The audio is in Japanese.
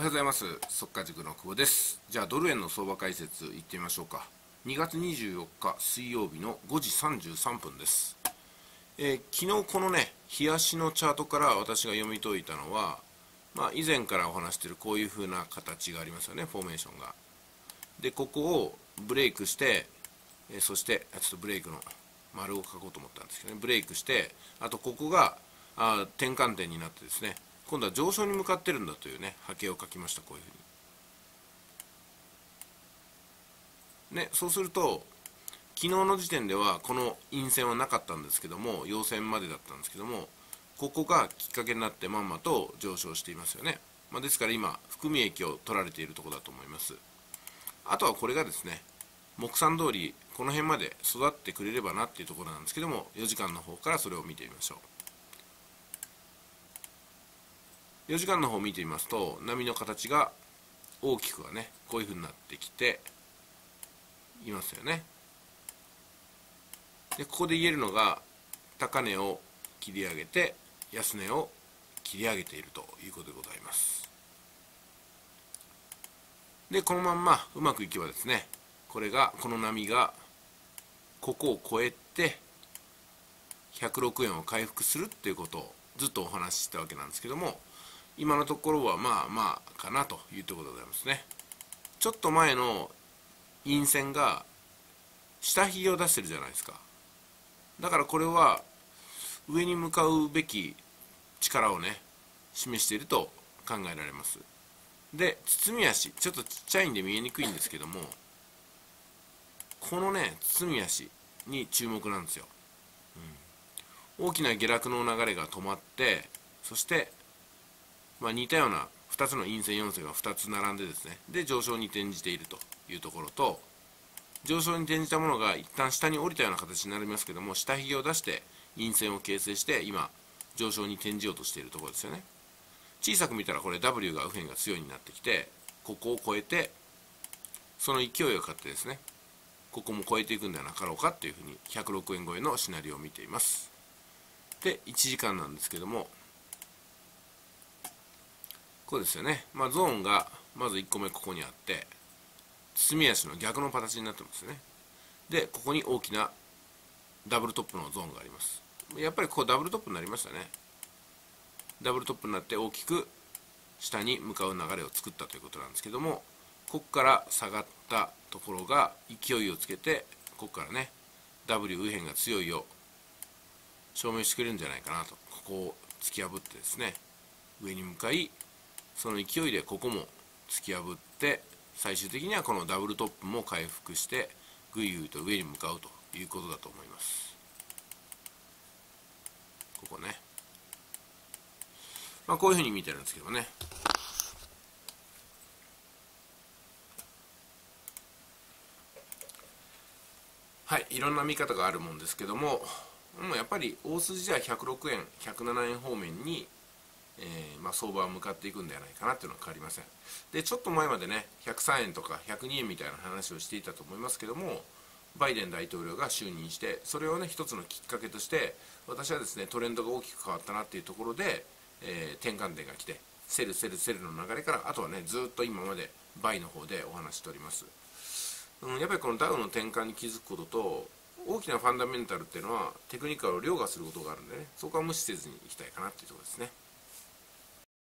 おはようございます。速稼塾の久保です。じゃあドル円の相場解説いってみましょうか。2月24日水曜日の5時33分です、えー、昨日このね冷やしのチャートから私が読み解いたのはまあ、以前からお話しているこういう風な形がありますよねフォーメーションが。でここをブレイクして、えー、そしてちょっとブレイクの丸を書こうと思ったんですけどね。ブレイクしてあとここがあ転換点になってですね。今度は上昇に向かってるんだというね波形を書きましたこういうふうに。ねそうすると昨日の時点ではこの陰線はなかったんですけども陽線までだったんですけどもここがきっかけになってまんまと上昇していますよね、まあ、ですから今含み益を取られているところだと思います。あとはこれがですね木算通りこの辺まで育ってくれればなっていうところなんですけども4時間の方からそれを見てみましょう。4時間の方を見てみますと波の形が大きくはねこういうふうになってきていますよね。でここで言えるのが高値を切り上げて安値を切り上げているということでございます。でこのまんまうまくいけばですねこれがこの波がここを超えて106円を回復するっていうことをずっとお話ししたわけなんですけども今のところはまあまあかなというところでございますね。ちょっと前の陰線が下髭を出してるじゃないですか。だからこれは上に向かうべき力をね示していると考えられます。で包み足ちょっとちっちゃいんで見えにくいんですけどもこのね包み足に注目なんですよ、うん、大きな下落の流れが止まってそしてまあ、似たような2つの陰線4線が2つ並んでですね。で上昇に転じているというところと上昇に転じたものが一旦下に降りたような形になりますけども下髭を出して陰線を形成して今上昇に転じようとしているところですよね。小さく見たらこれ W が右辺が強いになってきてここを超えてその勢いを買ってですねここも超えていくんではなかろうかっていうふうに106円超えのシナリオを見ています。で1時間なんですけどもこうですよね、まあ、ゾーンがまず1個目ここにあって包み足の逆の形になってますね。でここに大きなダブルトップのゾーンがあります。やっぱりこうダブルトップになりましたね。ダブルトップになって大きく下に向かう流れを作ったということなんですけどもここから下がったところが勢いをつけてここからね W 右辺が強いを証明してくれるんじゃないかなとここを突き破ってですね上に向かいその勢いでここも突き破って最終的にはこのダブルトップも回復してぐいぐいと上に向かうということだと思います。ここね。まあこういうふうに見てるんですけどね。はいいろんな見方があるもんですけどももうやっぱり大筋では106円107円方面にえー、まあ、相場は向かっていくんではないかなというのは変わりません。でちょっと前までね103円とか102円みたいな話をしていたと思いますけどもバイデン大統領が就任してそれをね一つのきっかけとして私はですねトレンドが大きく変わったなっていうところで、えー、転換点が来て sell sell sell の流れからあとはねずっと今まで buy の方でお話しております、うん、やっぱりこのダウの転換に気づくことと大きなファンダメンタルっていうのはテクニカルを凌駕することがあるんでねそこは無視せずにいきたいかなっていうところですね。